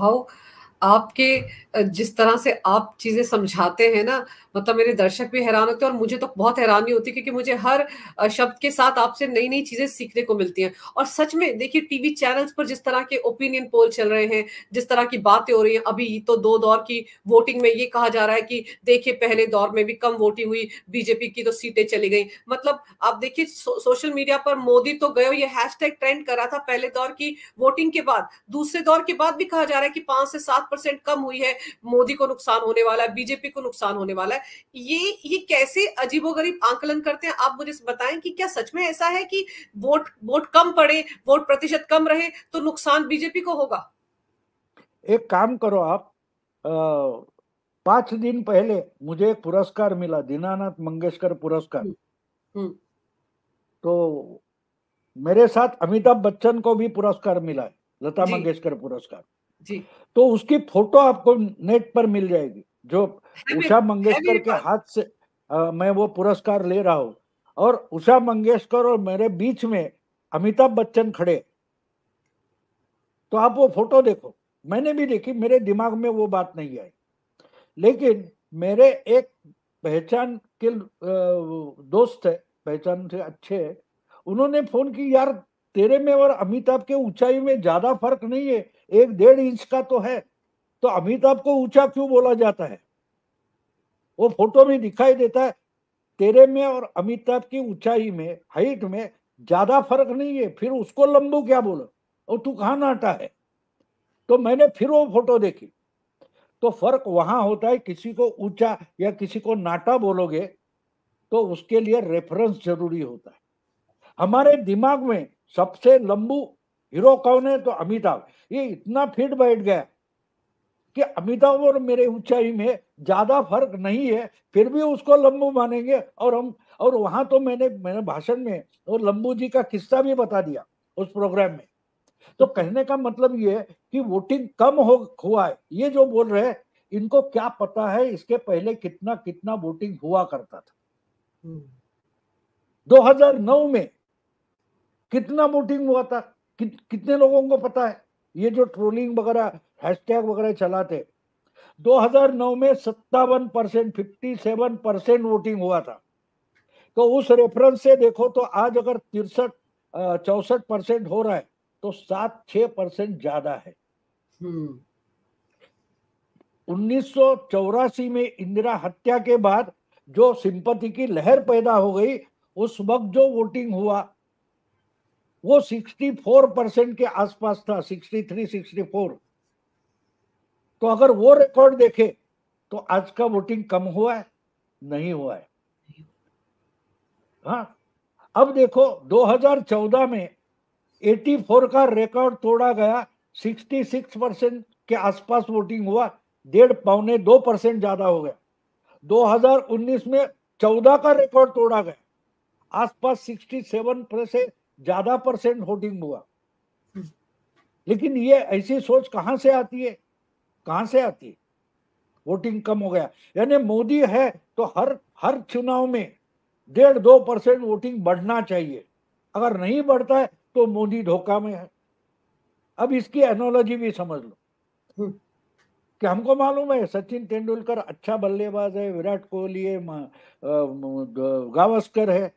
भाव आपके जिस तरह से आप चीज़ें समझाते हैं ना मतलब मेरे दर्शक भी हैरान होते हैं और मुझे तो बहुत हैरानी होती है क्योंकि मुझे हर शब्द के साथ आपसे नई नई चीज़ें सीखने को मिलती हैं। और सच में देखिए टीवी चैनल्स पर जिस तरह के ओपिनियन पोल चल रहे हैं जिस तरह की बातें हो रही हैं अभी तो दो दौर की वोटिंग में ये कहा जा रहा है कि देखिए पहले दौर में भी कम वोटिंग हुई बीजेपी की तो सीटें चली गई। मतलब आप देखिए सो, सोशल मीडिया पर मोदी तो गए ये हैश ट्रेंड कर रहा था पहले दौर की वोटिंग के बाद। दूसरे दौर के बाद भी कहा जा रहा है कि पाँच से सात परसेंट कम हुई है मोदी को नुकसान होने वाला है बीजेपी को नुकसान होने वाला है। ये ये कैसे अजीबोगरीब आंकलन करते हैं? आप मुझे बताएँ कि क्या सच में ऐसा है कि वोट वोट कम पड़े वोट प्रतिशत कम रहे तो नुकसान बीजेपी को होगा? एक काम करो आप पाँच दिन पहले मुझे एक पुरस्कार मिला दीनानाथ मंगेशकर पुरस्कार। हम्म, हम्म। तो मेरे साथ अमिताभ बच्चन को भी पुरस्कार मिला है लता मंगेशकर पुरस्कार। जी। तो उसकी फ़ोटो आपको नेट पर मिल जाएगी जो उषा मंगेशकर के हाथ से आ, मैं वो पुरस्कार ले रहा हूँ। और उषा मंगेशकर और मेरे बीच में अमिताभ बच्चन खड़े। तो आप वो फ़ोटो देखो। मैंने भी देखी मेरे दिमाग में वो बात नहीं आई। लेकिन मेरे एक पहचान के दोस्त है पहचान से अच्छे है उन्होंने फ़ोन की यार तेरे में और अमिताभ के ऊंचाई में ज़्यादा फ़र्क नहीं है, एक डेढ़ इंच का तो है। तो अमिताभ को ऊँचा क्यों बोला जाता है? वो फ़ोटो में दिखाई देता है। तेरे में और अमिताभ की ऊंचाई में हाइट में ज़्यादा फ़र्क नहीं है, फिर उसको लंबू क्या बोलो? और तू कहा नाटा है? तो मैंने फिर वो फ़ोटो देखी। तो फ़र्क वहाँ होता है, किसी को ऊँचा या किसी को नाटा बोलोगे तो उसके लिए रेफरेंस ज़रूरी होता है। हमारे दिमाग में सबसे लंबू हीरो कौन है? तो अमिताभ। ये इतना फिट बैठ गया कि अमिताभ और मेरे ऊंचाई में ज़्यादा फ़र्क नहीं है फिर भी उसको लंबू मानेंगे। और हम और वहाँ तो मैंने मैंने भाषण में और लंबू जी का किस्सा भी बता दिया उस प्रोग्राम में। तो कहने का मतलब ये है कि वोटिंग कम हो हुआ है। ये जो बोल रहे हैं इनको क्या पता है इसके पहले कितना कितना वोटिंग हुआ करता था? 2009 हम्म। में कितना वोटिंग हुआ था? कि, कितने लोगों को पता है? ये जो ट्रोलिंग वगैरह हैशटैग वगैरह चलाते 2009 में सत्तावन percent fifty seven percent voting हुआ था। तो उस रेफरेंस से देखो तो आज अगर तिरसठ चौसठ परसेंट हो रहा है तो सात छह परसेंट ज़्यादा है। हम्म। उन्नीस में इंदिरा हत्या के बाद जो सिंपति की लहर पैदा हो गई उस वक्त जो वोटिंग हुआ वो 64 परसेंट के आसपास था 63 64 तो अगर वो रिकॉर्ड देखे तो आज का वोटिंग कम हुआ है, नहीं हुआ है। हाँ अब देखो 2014 में 84 का रिकॉर्ड तोड़ा गया 66 परसेंट के आसपास वोटिंग हुआ, डेढ़ पौने दो परसेंट ज़्यादा हो गया। 2019 में 14 का रिकॉर्ड तोड़ा गया, आसपास 67 परसेंट ज़्यादा परसेंट वोटिंग हुआ। लेकिन ये ऐसी सोच कहाँ से आती है? कहाँ से आती है? वोटिंग कम हो गया। यानी मोदी है तो हर हर चुनाव में डेढ़ दो परसेंट वोटिंग बढ़ना चाहिए। अगर नहीं बढ़ता है तो मोदी धोखा में है। अब इसकी एनोलॉजी भी समझ लो। हम्म। कि हमको मालूम है सचिन तेंदुलकर अच्छा बल्लेबाज है विराट कोहली है गावस्कर है।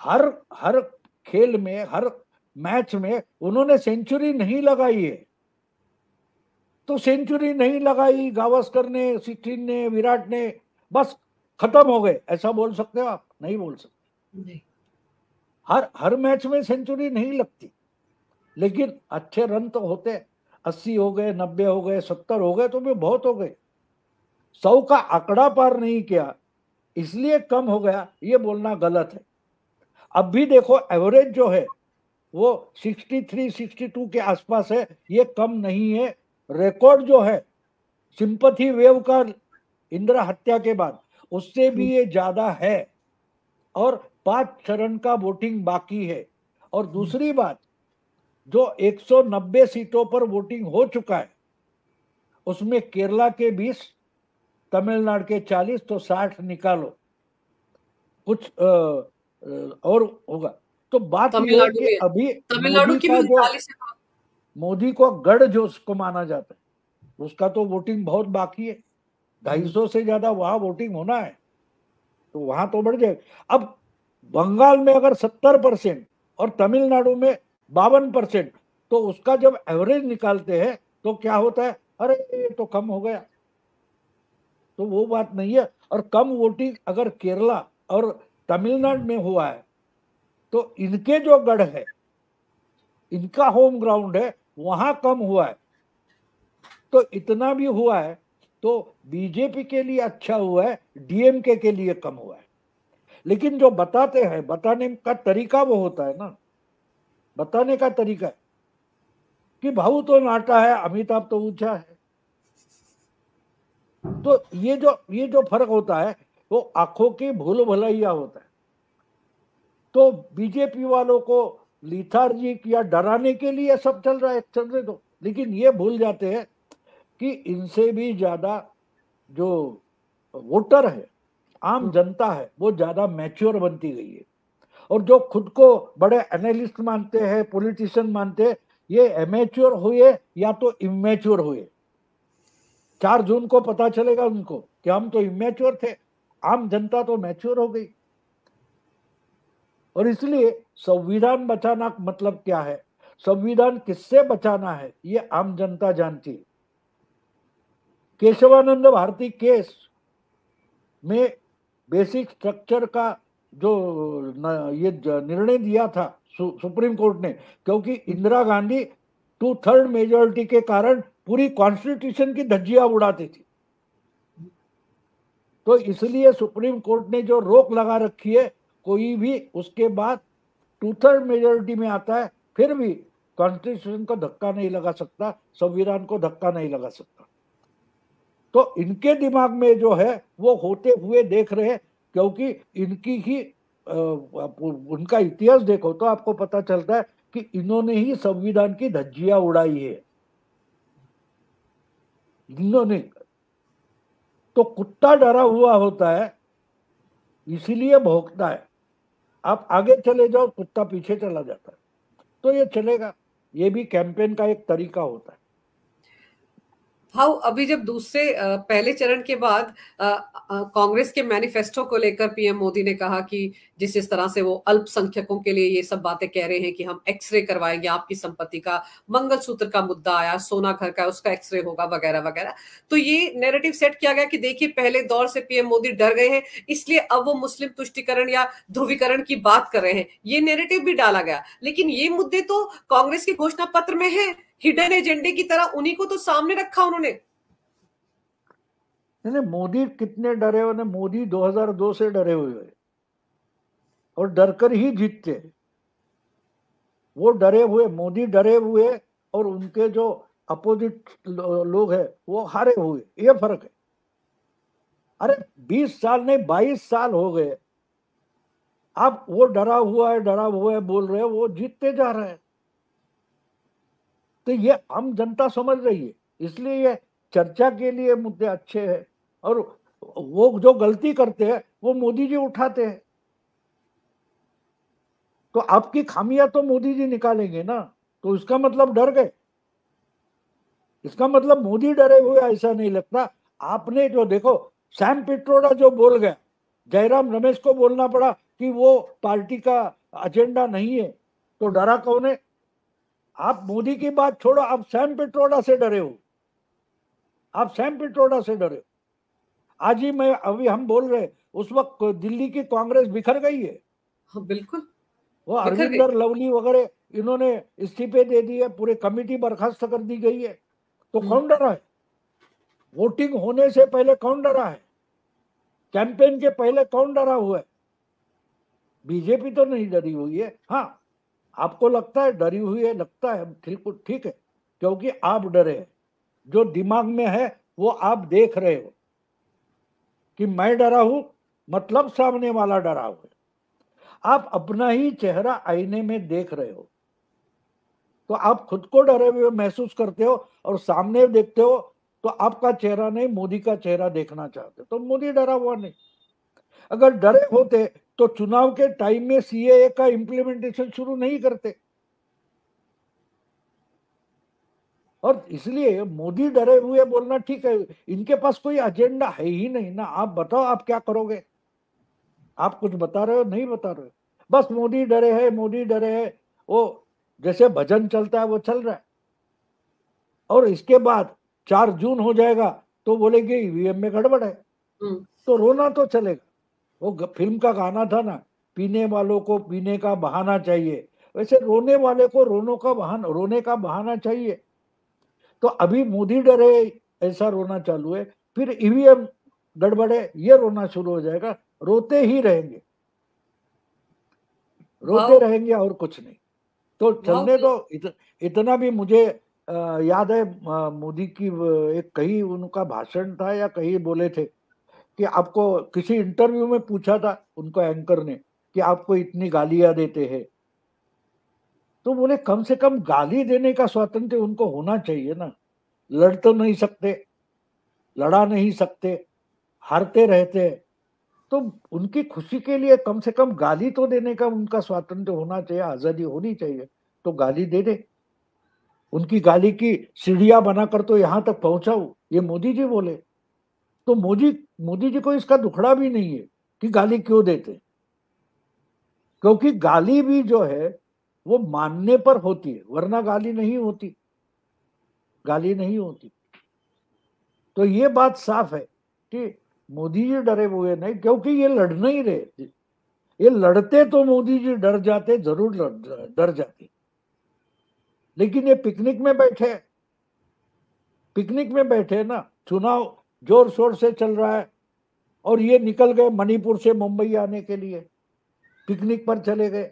हर हर खेल में हर मैच में उन्होंने सेंचुरी नहीं लगाई है। तो सेंचुरी नहीं लगाई गावस्कर ने सिटीन ने विराट ने बस खत्म हो गए। ऐसा बोल सकते हो आप? नहीं बोल सकते। नहीं। हर हर मैच में सेंचुरी नहीं लगती। लेकिन अच्छे रन तो होते अस्सी हो गए नब्बे हो गए सत्तर हो गए तो भी बहुत हो गए। सौ का आंकड़ा पार नहीं किया इसलिए कम हो गया ये बोलना गलत है। अब भी देखो एवरेज जो है, वो 63 62 के आसपास है, ये कम नहीं है। रिकॉर्ड जो है सिंपथी वेव का इंदिरा हत्या के बाद, उससे भी ये ज़्यादा है। और पाँच चरण का वोटिंग बाकी है। और दूसरी बात, जो 190 सीटों पर वोटिंग हो चुका है, उसमें केरला के 20 तमिलनाडु के 40 तो 60 निकालो। कुछ और होगा। तो बात ये है कि अभी तमिलनाडु की भी मोदी को गढ़ जो उसको माना जाता है। उसका तो वोटिंग बहुत बाकी है। ढाई सौ से ज़्यादा वहाँ वोटिंग होना है। तो वहाँ तो बढ़ जाए। अब बंगाल में अगर सत्तर परसेंट और तमिलनाडु में बावन परसेंट तो उसका जब एवरेज निकालते हैं तो क्या होता है? अरे ये तो कम हो गया। तो वो बात नहीं है। और कम वोटिंग अगर केरला और तमिलनाडु में हुआ है। तो इनके जो गढ़ है, इनका होम ग्राउंड है, वहाँ कम हुआ है। तो इतना भी हुआ है तो बीजेपी के लिए अच्छा हुआ है डीएमके के लिए कम हुआ है। लेकिन जो बताते हैं, बताने का तरीका वो होता है ना। बताने का तरीका है कि भाऊ तो नाटा है, अमिताभ तो ऊँचा है। तो ये जो ये जो फ़र्क होता है वो आँखों की भूल भलैया होता है। तो बीजेपी वालों को लिथार्जिक या डराने के लिए सब चल रहा है चलने दो। लेकिन ये भूल जाते हैं कि इनसे भी ज़्यादा जो वोटर है आम हम्म। जनता है वो ज़्यादा मैच्योर बनती गई है। और जो खुद को बड़े एनालिस्ट मानते हैं पॉलिटिशियन मानते हैं ये एमेच्योर हुए या तो इमेच्योर हुए। चार जून को पता चलेगा उनको कि हम तो इमेच्योर थे। आम जनता तो मैच्योर हो गई। और इसलिए संविधान बचाना मतलब क्या है? संविधान किससे बचाना है? ये आम जनता जानती है। केशवानंद भारती केस में बेसिक स्ट्रक्चर का जो ये निर्णय दिया था सु, सुप्रीम कोर्ट ने क्योंकि Indira Gandhi two third majority के कारण पूरी कॉन्स्टिट्यूशन की धज्जियाँ उड़ाती थी। तो इसलिए सुप्रीम कोर्ट ने जो रोक लगा रखी है, कोई भी उसके बाद टू थर्ड मेजोरिटी में आता है, फिर भी कॉन्स्टिट्यूशन को धक्का नहीं लगा सकता, संविधान को धक्का नहीं लगा सकता। तो इनके दिमाग में जो है, वो होते हुए देख रहे क्योंकि इनकी ही उनका इतिहास देखो तो आपको पता चलता है कि इन्होंने ही संविधान की धज्जियाँ उड़ाई है। इन्होंने तो कुत्ता डरा हुआ होता है, इसीलिए भोगता है। आप आगे चले जाओ, कुत्ता पीछे चला जाता है। तो ये चलेगा। ये भी कैंपेन का एक तरीका होता है। हाउ अभी जब दूसरे पहले चरण के बाद कांग्रेस के मैनिफेस्टो को लेकर पीएम मोदी ने कहा कि जिस जिस तरह से वो अल्पसंख्यकों के लिए ये सब बातें कह रहे हैं कि हम एक्सरे करवाएँगे, आपकी संपत्ति का मंगलसूत्र का मुद्दा आया, सोना घर का उसका एक्सरे होगा, वगैरह वगैरह। तो ये नेरेटिव सेट किया गया कि देखिए, पहले दौर से पीएम मोदी डर गए हैं, इसलिए अब वो मुस्लिम तुष्टिकरण या ध्रुवीकरण की बात कर रहे हैं। ये नेरेटिव भी डाला गया। लेकिन ये मुद्दे तो कांग्रेस के घोषणा पत्र में है। हिडन एजेंडे की तरह उन्हीं को तो सामने रखा उन्होंने। नहीं मोदी कितने डरे हुए मोदी 2002 से डरे हुए और डरकर ही जीतते वो डरे हुए, मोदी डरे हुए, और उनके जो अपोजिट लोग हैं, वो हारे हुए। ये फ़र्क है। अरे 20 साल नहीं 22 साल हो गए। आप वो डरा हुआ है, डरा हुआ है बोल रहे हैं, वो जीतते जा रहे हैं। तो ये आम जनता समझ रही है। इसलिए ये चर्चा के लिए मुद्दे अच्छे हैं और वो जो गलती करते हैं, वो मोदी जी उठाते हैं। तो आपकी खामियाँ तो मोदी जी निकालेंगे ना तो इसका मतलब डर गए। इसका मतलब मोदी डरे हुए, ऐसा नहीं लगता। आपने जो देखो, सैम पिट्रोडा जो बोल गया, जयराम रमेश को बोलना पड़ा कि वो पार्टी का एजेंडा नहीं है तो डरा कौन है? आप मोदी की बात छोड़ो आप सैम पिट्रोडा से डरे हो। आप सैम पिट्रोडा से डरे हो। आज ही मैं अभी हम बोल रहे उस वक्त दिल्ली की कांग्रेस बिखर गई है। हाँ, बिल्कुल। वो अरविंदर लवली वगैरह इन्होंने इस्तीफे दे दिए पूरे कमेटी बर्खास्त कर दी गई है। तो हम्म। कौन डरा है? वोटिंग होने से पहले कौन डरा है? कैंपेन के पहले कौन डरा हुआ है? बीजेपी तो नहीं डरी हुई है। हाँ आपको लगता है डरी हुई है, लगता है ठीक ठीक है, क्योंकि आप डरे हैं। जो दिमाग में है, वो आप देख रहे हो। कि मैं डरा हूँ मतलब सामने वाला डरा हुआ आप अपना ही चेहरा आईने में देख रहे हो। तो आप खुद को डरे हुए महसूस करते हो और सामने देखते हो तो आपका चेहरा नहीं, मोदी का चेहरा देखना चाहते। तो मोदी डरा हुआ नहीं। अगर डरे होते तो चुनाव के टाइम में सीएए का इंप्लीमेंटेशन शुरू नहीं करते। और इसलिए मोदी डरे हुए बोलना ठीक है इनके पास कोई एजेंडा है ही नहीं ना। आप बताओ आप क्या करोगे? आप कुछ बता रहे हो नहीं बता रहे हो? बस मोदी डरे है मोदी डरे है। वो जैसे भजन चलता है वो चल रहा है। और इसके बाद चार जून हो जाएगा तो बोलेंगे ईवीएम में गड़बड़ है। हम्म। तो रोना तो चलेगा। वो फ़िल्म का गाना था ना पीने वालों को पीने का बहाना चाहिए। वैसे रोने वाले को रोनो का बहाना रोने का बहाना चाहिए। तो अभी मोदी डरे ऐसा रोना चालू है फिर ईवीएम गड़बड़े ये रोना शुरू हो जाएगा रोते ही रहेंगे। रोते रहेंगे और कुछ नहीं। तो चलने दो इत, इतना भी मुझे आ, याद है मोदी की एक कहीं उनका भाषण था या कहीं बोले थे कि आपको किसी इंटरव्यू में पूछा था उनको एंकर ने कि आपको इतनी गालियाँ देते हैं। तो बोले, कम से कम गाली देने का स्वातंत्र उनको होना चाहिए ना। लड़ तो नहीं सकते, लड़ा नहीं सकते, हारते रहते तो उनकी खुशी के लिए कम से कम गाली तो देने का उनका स्वातंत्र होना चाहिए, आज़ादी होनी चाहिए। तो गाली दे दे। उनकी गाली की सीढ़ियाँ बनाकर तो यहाँ तक पहुंचाऊ, ये मोदी जी बोले। तो मोदी मोदी जी को इसका दुखड़ा भी नहीं है कि गाली क्यों देते। क्योंकि गाली भी जो है, वो मानने पर होती है, वरना गाली नहीं होती। गाली नहीं होती। तो ये बात साफ़ है कि मोदी जी डरे हुए नहीं, क्योंकि ये लड़ नहीं रहे ये लड़ते तो मोदी जी डर जाते, ज़रूर डर जाते। लेकिन ये पिकनिक में बैठे पिकनिक में बैठे ना, चुनाव ज़ोर शोर से चल रहा है और ये निकल गए मणिपुर से मुंबई आने के लिए। पिकनिक पर चले गए।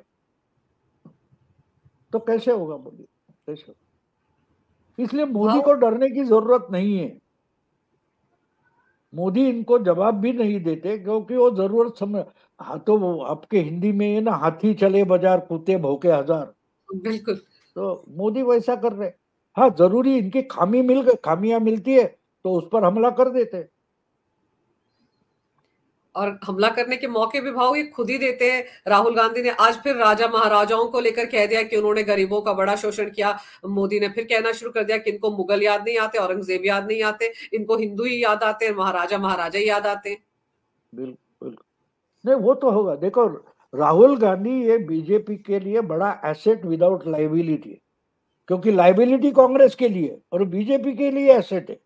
तो कैसे होगा मोदी कैसे इसलिए मोदी। को डरने की ज़रूरत नहीं है। मोदी इनको जवाब भी नहीं देते क्योंकि वो ज़रूरत समझ हाँ तो वो आपके हिंदी में ये ना हाथी चले बाज़ार कुत्ते भौके हज़ार। बिल्कुल। तो मोदी वैसा कर रहे हाँ। ज़रूरी इनकी खामी मिल गई खामियाँ मिलती है। तो उस पर हमला कर देते। और हमला करने के मौके भी भाव ये खुद ही देते हैं। राहुल गांधी ने आज फिर राजा महाराजाओं को लेकर कह दिया कि उन्होंने गरीबों का बड़ा शोषण किया। मोदी ने फिर कहना शुरू कर दिया कि इनको मुगल याद नहीं आते औरंगज़ेब याद नहीं आते इनको हिंदू ही याद आते हैं महाराजा महाराजा ही याद आते। हैं बिल्कुल। नहीं वो तो होगा। देखो राहुल गांधी ये बीजेपी के लिए बड़ा एसेट विदाउट लाइबिलिटी क्योंकि लाइबिलिटी कांग्रेस के लिए और बीजेपी के लिए एसेट है।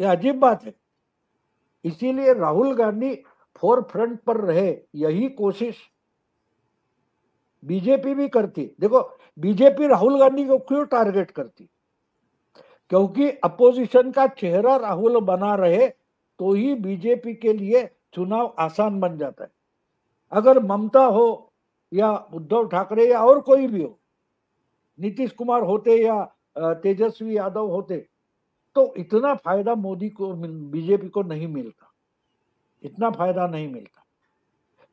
ये अजीब बात है। इसीलिए राहुल गांधी फोर फ्रंट पर रहे, यही कोशिश बीजेपी भी करती। देखो, बीजेपी राहुल गांधी को क्यों टारगेट करती? क्योंकि अपोजिशन का चेहरा राहुल बना रहे तो ही बीजेपी के लिए चुनाव आसान बन जाता है। अगर ममता हो, या उद्धव ठाकरे, या और कोई भी हो, नीतीश कुमार होते या तेजस्वी यादव होते तो इतना फ़ायदा मोदी को बीजेपी को नहीं मिलता। इतना फ़ायदा नहीं मिलता।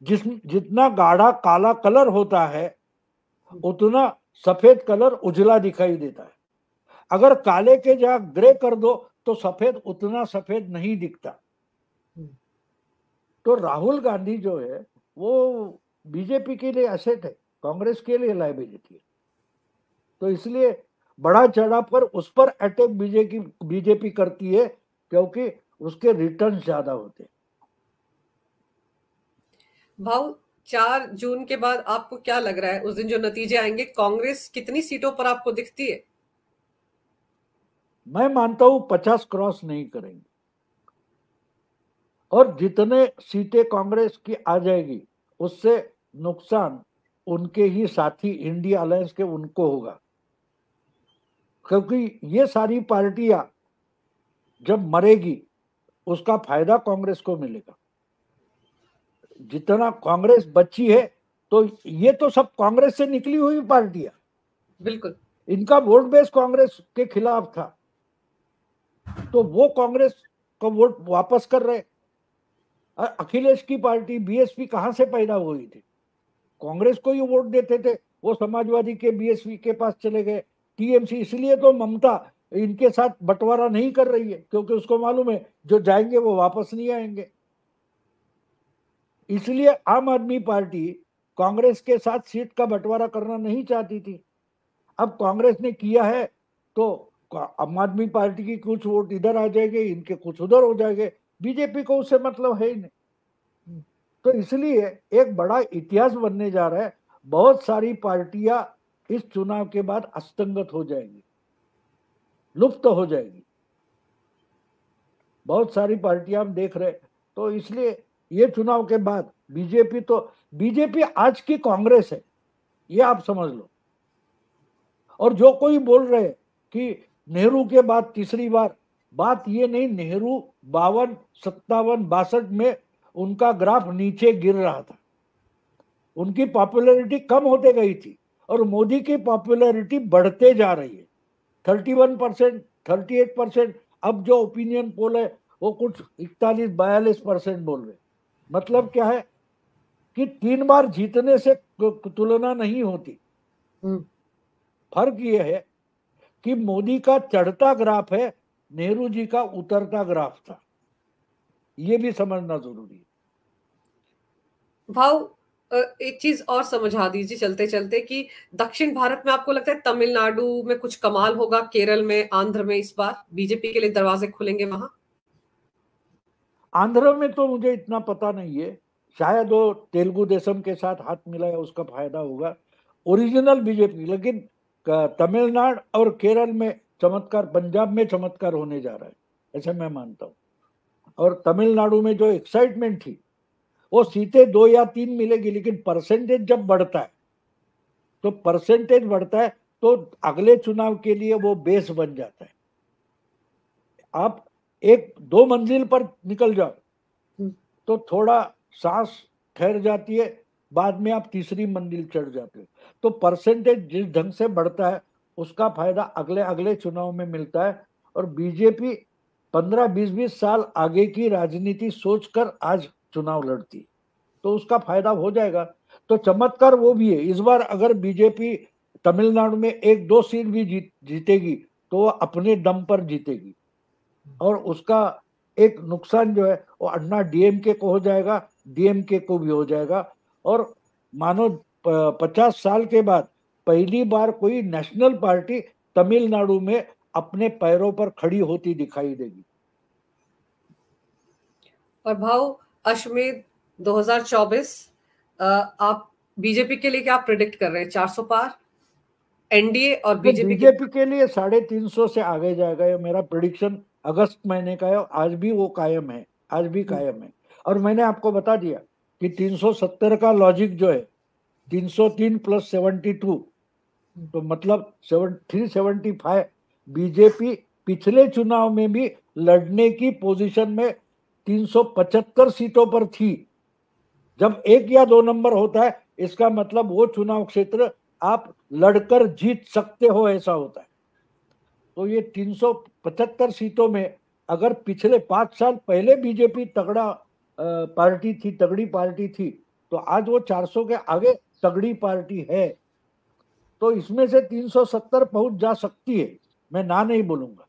जिस जितना गाढ़ा काला कलर होता है उतना सफ़ेद कलर उजला दिखाई देता है। अगर काले के जगह ग्रे कर दो तो सफ़ेद उतना सफ़ेद नहीं दिखता। तो राहुल गांधी जो है वो बीजेपी के लिए असेट है कांग्रेस के लिए लाइबिलिटी है। तो इसलिए बड़ा चढ़ा पर उस पर अटैक बीजेपी बीजेपी करती है क्योंकि उसके रिटर्न ज़्यादा होते भाव चार जून के बाद आपको क्या लग रहा है? उस दिन जो नतीजे आएँगे कांग्रेस कितनी सीटों पर आपको दिखती है? मैं मानता हूँ पचास क्रॉस नहीं करेंगे। और जितने सीटें कांग्रेस की आ जाएगी उससे नुकसान उनके ही साथी इंडिया अलायंस के उनको होगा। क्योंकि ये सारी पार्टियाँ जब मरेगी उसका फ़ायदा कांग्रेस को मिलेगा। जितना कांग्रेस बची है तो ये तो सब कांग्रेस से निकली हुई पार्टियाँ। बिल्कुल। इनका वोट बेस कांग्रेस के खिलाफ था। तो वो कांग्रेस को वोट वापस कर रहे। अखिलेश की पार्टी बीएसपी कहाँ से पैदा हुई थी? कांग्रेस को ही वोट देते थे। वो समाजवादी के बीएसपी के पास चले गए। टीएमसी इसलिए तो ममता इनके साथ बंटवारा नहीं कर रही है, क्योंकि उसको मालूम है, जो जाएँगे वो वापस नहीं आएँगे। इसलिए आम आदमी पार्टी कांग्रेस के साथ सीट का बंटवारा करना नहीं चाहती थी। अब कांग्रेस ने किया है तो आम आदमी पार्टी की कुछ वोट इधर आ जाएँगे, इनके कुछ उधर हो जाएँगे। बीजेपी को उससे मतलब है ही नहीं। तो इसलिए एक बड़ा इतिहास बनने जा रहा है। बहुत सारी पार्टियाँ इस चुनाव के बाद अस्तंगत हो जाएगी, लुप्त तो हो जाएगी। बहुत सारी पार्टियाँ हम देख रहे तो इसलिए ये चुनाव के बाद बीजेपी तो बीजेपी आज की कांग्रेस है, ये आप समझ लो। और जो कोई बोल रहे कि नेहरू के बाद तीसरी बार, बात ये नहीं, नेहरू बावन, सत्तावन, बासठ में उनका ग्राफ नीचे गिर रहा था। उनकी पॉपुलैरिटी कम होते गई थी। और मोदी की पॉपुलैरिटी बढ़ते जा रही है। Thirty one percent thirty eight percent अब जो ओपिनियन पोल है वो कुछ इकतालीस बयालीस परसेंट बोल रहे मतलब क्या है कि तीन बार जीतने से तुलना नहीं होती। हम्म। फ़र्क ये है कि मोदी का चढ़ता ग्राफ है नेहरू जी का उतरता ग्राफ था। ये भी समझना ज़रूरी है। भाव एक चीज़ और समझा दीजिए चलते चलते कि दक्षिण भारत में आपको लगता है तमिलनाडु में कुछ कमाल होगा? केरल में, आंध्र में इस बार? बीजेपी के लिए दरवाजे खुलेंगे वहाँ? आंध्र में तो मुझे इतना पता नहीं है। शायद वो तेलुगु देशम के साथ हाथ मिलाया उसका फ़ायदा होगा। ओरिजिनल बीजेपी, लेकिन तमिलनाडु और केरल में चमत्कार, पंजाब में चमत्कार होने जा रहा है, ऐसे मैं मानता हूँ। और तमिलनाडु में जो एक्साइटमेंट थी वो सीटें दो या तीन मिलेगी लेकिन परसेंटेज जब बढ़ता है तो परसेंटेज बढ़ता है तो अगले चुनाव के लिए वो बेस बन जाता है आप एक दो मंजिल पर निकल जाओ हम्म। तो थोड़ा सांस ठहर जाती है बाद में आप तीसरी मंजिल चढ़ जाते हो तो परसेंटेज जिस ढंग से बढ़ता है उसका फ़ायदा अगले अगले चुनाव में मिलता है और बीजेपी पंद्रह बीस बीस साल आगे की राजनीति सोचकर आज चुनाव लड़ती तो उसका फ़ायदा हो जाएगा। तो चमत्कार वो भी है, इस बार अगर बीजेपी तमिलनाडु में एक दो सीट भी जीत, जीतेगी तो वो अपने दम पर जीतेगी। और उसका एक नुकसान जो है, वो अन्ना डीएमके को हो जाएगा, डीएमके को भी हो जाएगा। और मानो पचास साल के बाद पहली बार कोई नेशनल पार्टी तमिलनाडु में अपने पैरों पर खड़ी होती दिखाई देगी। और भाव अश्वमेध 2024 आप बीजेपी के लिए क्या प्रिडिक्ट कर रहे हैं? 400 पार? एनडीए और बीजेपी बीजेपी के लिए साढ़े तीन सौ से आगे जाएगा ये मेरा प्रिडिक्शन अगस्त महीने का है आज भी वो कायम है आज भी कायम है। और मैंने आपको बता दिया कि 370 का लॉजिक जो है 303 प्लस 72 तो मतलब seven three seventy five BJP पिछले चुनाव में भी लड़ने की पोजीशन में 375 सीटों पर थी। जब एक या दो नंबर होता है, इसका मतलब वो चुनाव क्षेत्र आप लड़कर जीत सकते हो, ऐसा होता है। तो ये 375 सीटों में अगर पिछले पाँच साल पहले बीजेपी तगड़ा पार्टी थी, तगड़ी पार्टी थी तो आज वो 400 के आगे तगड़ी पार्टी है। तो इसमें से 370 पहुँच जा सकती है, मैं ना नहीं बोलूँगा।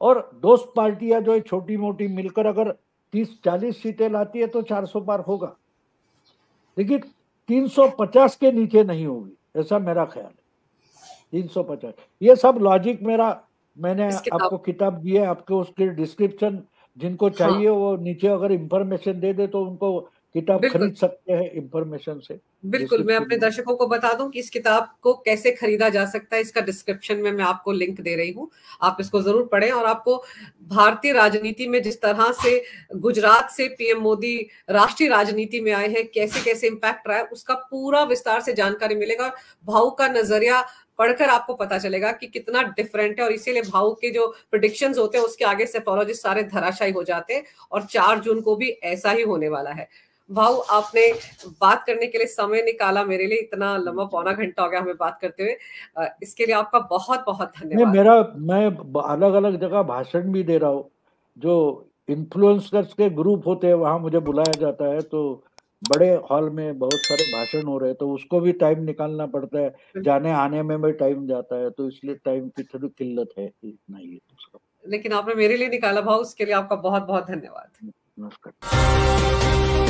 और दोस्त पार्टियाँ जो है छोटी मोटी मिलकर अगर 30-40 सीटें लाती है तो 400 पार होगा लेकिन 350 के नीचे नहीं होगी ऐसा मेरा ख्याल है 350 ये सब लॉजिक मेरा मैंने आपको किताब दी है आपको उसके डिस्क्रिप्शन जिनको हाँ। चाहिए हाँ। वो नीचे अगर इंफॉर्मेशन दे दे तो उनको किताब खरीद सकते हैं इंफॉर्मेशन से। बिल्कुल मैं अपने दर्शकों को बता दूँ कि इस किताब को कैसे खरीदा जा सकता है इसका डिस्क्रिप्शन में मैं आपको लिंक दे रही हूँ। आप इसको ज़रूर पढ़ें और आपको भारतीय राजनीति में जिस तरह से गुजरात से पीएम मोदी राष्ट्रीय राजनीति में आए हैं कैसे कैसे इम्पैक्ट रहा है उसका पूरा विस्तार से जानकारी मिलेगा और भाव का नज़रिया पढ़कर आपको पता चलेगा कि कितना डिफरेंट है और इसीलिए भाव के जो प्रोडिक्शंस होते हैं उसके आगे सेफोलॉजिस्ट सारे धराशायी हो जाते हैं और चार जून को भी ऐसा ही होने वाला है। भाव आपने बात करने के लिए समय निकाला मेरे लिए इतना लंबा पौना घंटा हो गया हमें बात करते हुए। इसके लिए आपका बहुत बहुत धन्यवाद। मेरा मैं अलग अलग जगह भाषण भी दे रहा हूँ। जो इन्फ्लुएंसर्स के ग्रुप होते हैं वहाँ मुझे बुलाया जाता है तो बड़े हॉल में बहुत सारे भाषण हो रहे हैं तो उसको भी टाइम निकालना पड़ता है। जाने आने में भी टाइम जाता है तो इसलिए टाइम की थोड़ी किल्लत है इतना ही है लेकिन आपने मेरे लिए निकाला भाव उसके लिए आपका बहुत बहुत धन्यवाद। नमस्कार।